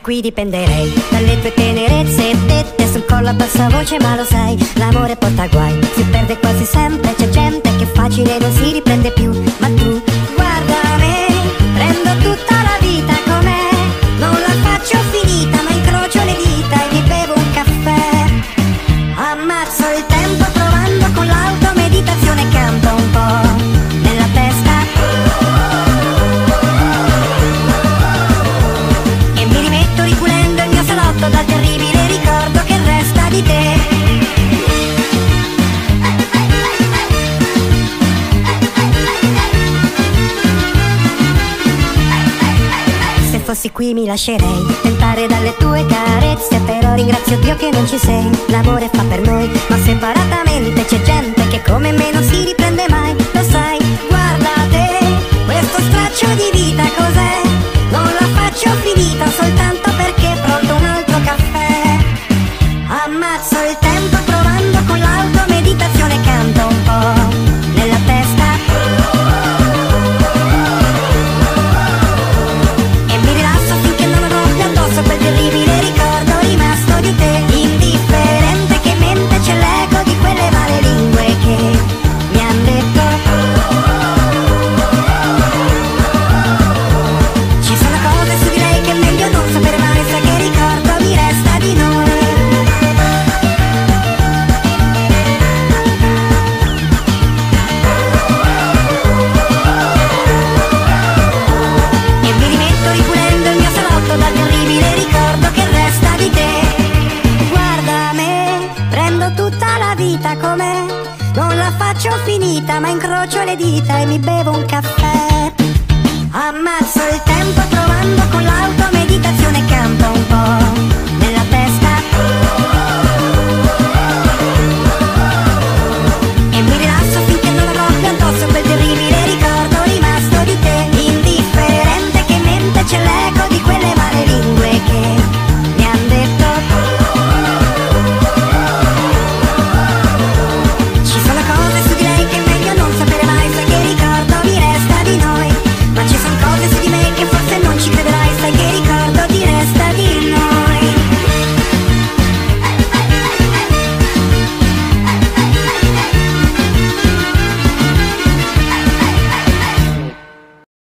qui dipenderei Dalle tue tenerezze dette sul collo a bassa voce ma lo sai L'amore porta guai, si perde quasi sempre C'è gente che facile non si riprende più. Ma tu guarda me, prendo tutta la vita com'è. Non la faccio finita ma salotto dal terribile ricordo che resta di te. Se fossi qui mi lascerei tentare dalle tue carezze Però ringrazio Dio che non ci sei. L'amore fa per noi ma separatamente C'è gente che come me non si riprende mai. Lo sai, guarda te Questo straccio di vita cos'è? Non la faccio finita vita com'è. Non la faccio finita ma incrocio le dita e mi bevo un caffè. Ammazzo il tempo provando